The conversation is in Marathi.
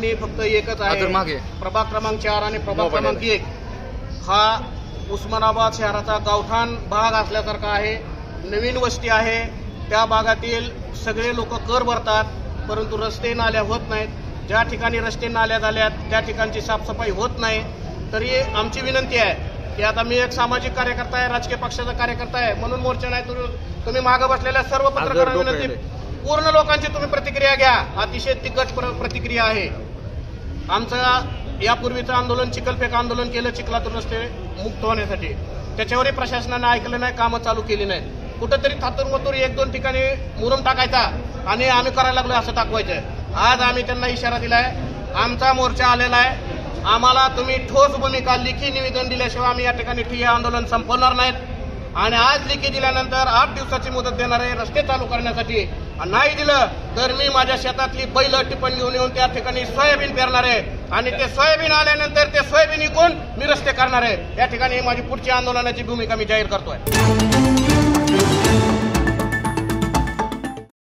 ठिकाणी फक्त एकच आहे. प्रभाग क्रमांक चार आणि प्रभाग क्रमांक एक. हा उस्मानाबाद शहराचा गावठाण भाग असल्यासारखा आहे. नवीन वस्ती आहे. त्या भागातील सगळे लोक कर भरतात परंतु रस्ते नाल्या होत नाहीत. ज्या ठिकाणी रस्ते नाल्या झाल्यात त्या ठिकाणची साफसफाई होत नाही. तरी आमची विनंती आहे की आता मी एक सामाजिक कार्यकर्ता आहे राजकीय पक्षाचा कार्यकर्ता आहे. म्हणून मोर्चा नाही तुम्ही तुम्ही मागे बसलेल्या सर्व पत्रकारांना विनंती पूर्ण लोकांची तुम्ही प्रतिक्रिया घ्या. अतिशय तिखट प्र- प्रतिक्रिया आहे. आमचं यापूर्वीचं आंदोलन चिखलफेक आंदोलन केलं चिखलातून रस्ते मुक्त होण्यासाठी. त्याच्यावरही प्रशासनानं ऐकलं नाही कामं चालू केली नाहीत. कुठंतरी थातूर एक दोन ठिकाणी मुरुम टाकायचा आणि आम्ही करायला लागलो असं दाखवायचं आज आम्ही त्यांना इशारा दिलाय आमचा मोर्चा आलेला आहे. आम्हाला तुम्ही ठोस भूमिका लिखी निवेदन दिल्याशिवाय आम्ही या ठिकाणी ठिय्या आंदोलन संपवणार नाहीत. आणि आज लिखी दिल्यानंतर आठ दिवसाची मुदत देणार आहे रस्ते चालू करण्यासाठी नाही दिलं तर मी माझ्या शेतातली बैल टिपण घेऊन येऊन त्या ठिकाणी सोयाबीन पेरणार आहे. आणि ते सोयाबीन आल्यानंतर ते सोयाबीन विकून मी रस्ते करणार आहे. या ठिकाणी माझी पुढची आंदोलनाची भूमिका मी जाहीर करतोय.